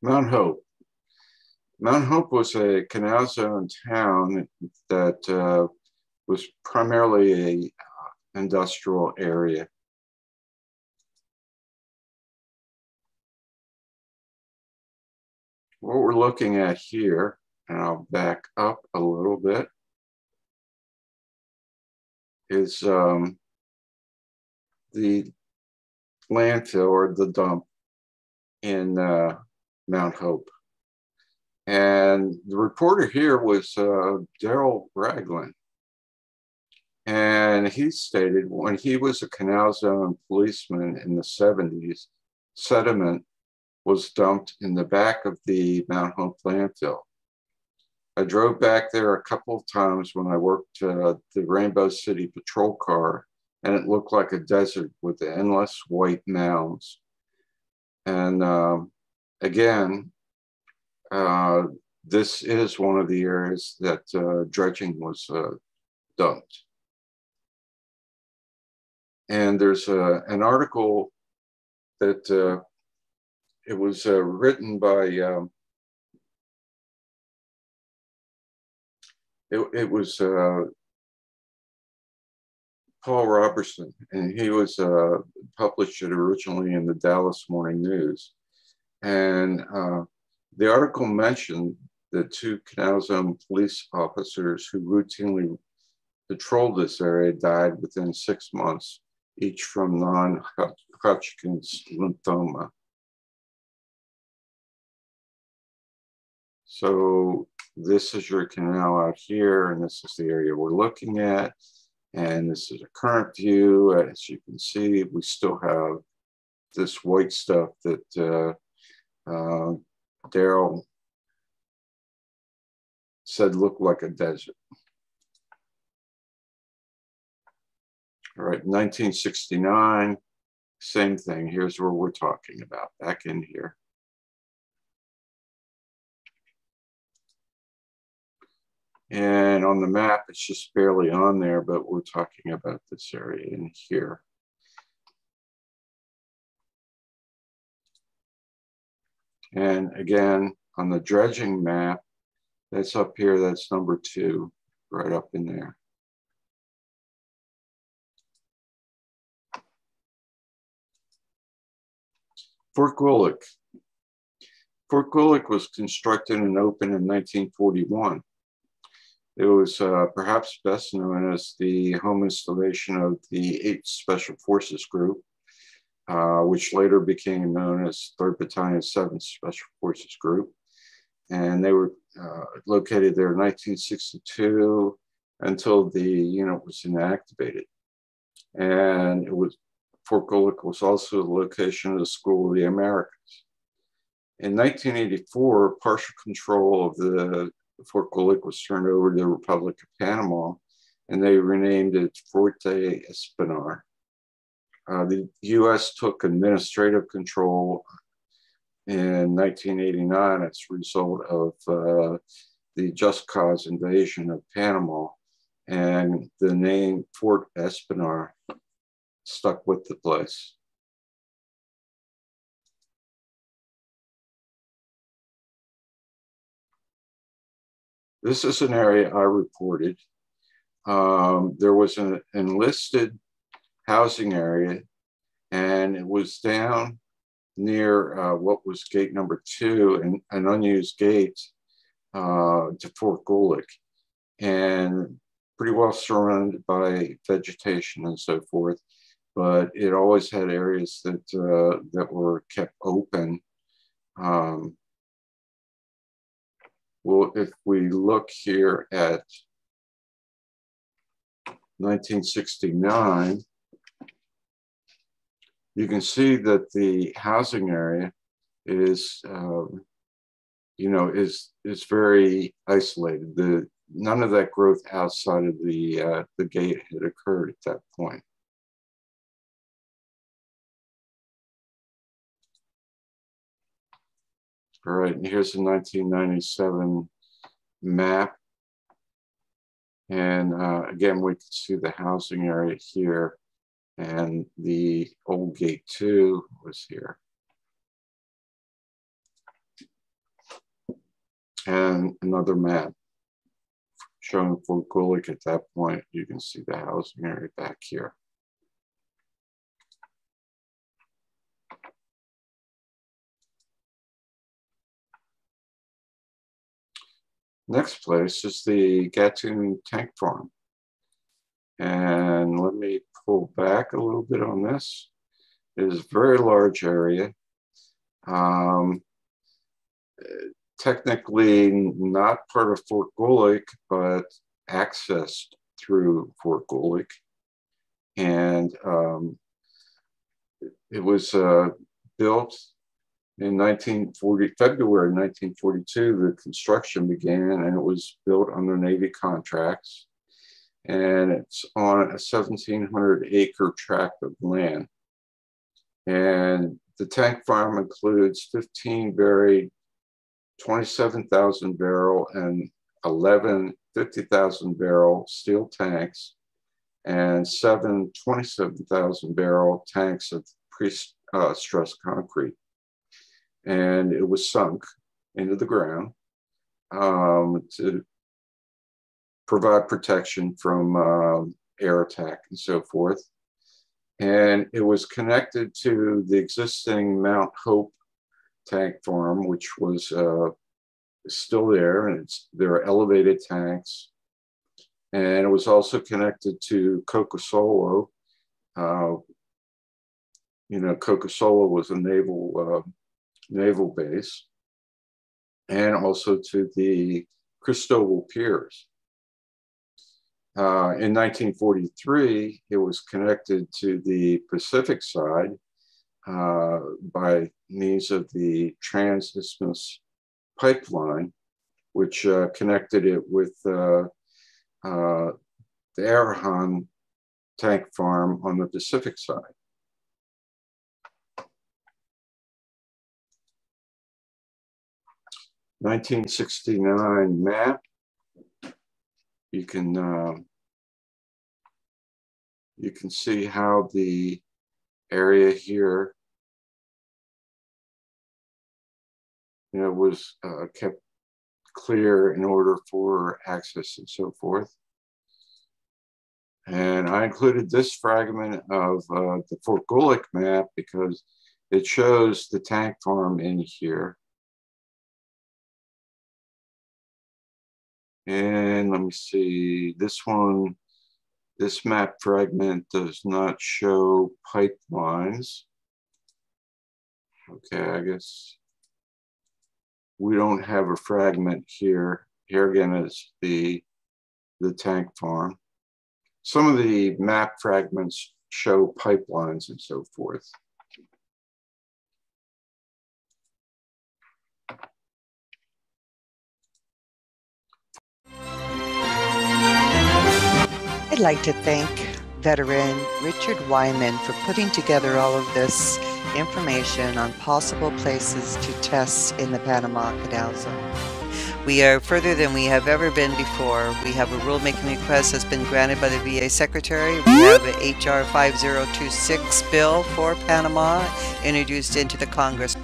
Mount Hope. Mount Hope was a canal zone town that uh, was primarily a uh, industrial area. What we're looking at here, and I'll back up a little bit, is um, the landfill or the dump in uh, Mount Hope. And the reporter here was uh, Daryl Ragland. And he stated when he was a canal zone policeman in the 70s, sediment was dumped in the back of the Mount Hope landfill. I drove back there a couple of times when I worked uh, the Rainbow City patrol car, and it looked like a desert with endless white mounds. And um, again, uh, this is one of the areas that uh, dredging was uh, dumped. And there's a, an article that uh, it was uh, written by, um, it, it was uh, Paul Robertson, and he was uh, published it originally in the Dallas Morning News. And uh, the article mentioned the two Canal Zone police officers who routinely patrolled this area died within six months, each from non-Hodgkin's lymphoma. So this is your canal out here, and this is the area we're looking at. And this is a current view. As you can see, we still have this white stuff that uh, uh, Daryl said looked like a desert. All right, 1969, same thing. Here's where we're talking about, back in here. And on the map, it's just barely on there, but we're talking about this area in here. And again, on the dredging map, that's up here, that's number two, right up in there. Fort Gulick. Fort Gulick was constructed and opened in 1941. It was uh, perhaps best known as the home installation of the 8th Special Forces Group, uh, which later became known as 3rd Battalion 7th Special Forces Group. And they were uh, located there in 1962 until the unit was inactivated. And it was Fort Gulick was also the location of the School of the Americas. In 1984, partial control of the Fort Gulick was turned over to the Republic of Panama, and they renamed it Forte Espinar. Uh, the U.S. took administrative control in 1989 as a result of uh, the just cause invasion of Panama, and the name Fort Espinar stuck with the place. This is an area I reported. Um, there was an enlisted housing area, and it was down near uh, what was gate number two, and an unused gate uh, to Fort Gulick, and pretty well surrounded by vegetation and so forth. But it always had areas that uh, that were kept open. Um, well, if we look here at 1969, you can see that the housing area is, um, you know, is is very isolated. The none of that growth outside of the uh, the gate had occurred at that point. All right, and here's the 1997 map. And uh, again, we can see the housing area here and the old gate two was here. and another map showing Fort Gulick at that point. You can see the housing area back here. Next place is the Gatun Tank Farm. And let me pull back a little bit on this. It is a very large area. Um, technically not part of Fort Gulick, but accessed through Fort Gulick. And um, it was uh, built in 1940, February 1942, the construction began and it was built under Navy contracts. And it's on a 1,700 acre tract of land. And the tank farm includes 15 buried 27,000 barrel and 11 50,000 barrel steel tanks and seven 27,000 barrel tanks of pre-stressed uh, concrete and it was sunk into the ground um, to provide protection from uh, air attack and so forth. And it was connected to the existing Mount Hope tank farm, which was uh, still there, and it's, there are elevated tanks. And it was also connected to Coco Solo. Uh, you know, Coco Solo was a naval uh, naval base and also to the Cristobal Piers. Uh, in 1943, it was connected to the Pacific side uh, by means of the Trans-Isthmus pipeline, which uh, connected it with uh, uh, the Arraijan tank farm on the Pacific side. 1969 map. You can uh, you can see how the area here you know was uh, kept clear in order for access and so forth. And I included this fragment of uh, the Fort Gulick map because it shows the tank farm in here. And let me see, this one, this map fragment does not show pipelines. Okay, I guess we don't have a fragment here. Here again is the, the tank farm. Some of the map fragments show pipelines and so forth. I'd like to thank veteran Richard Wyman for putting together all of this information on possible places to test in the Panama Canal Zone. We are further than we have ever been before. We have a rulemaking request that's been granted by the VA Secretary. We have an HR 5026 bill for Panama introduced into the Congress.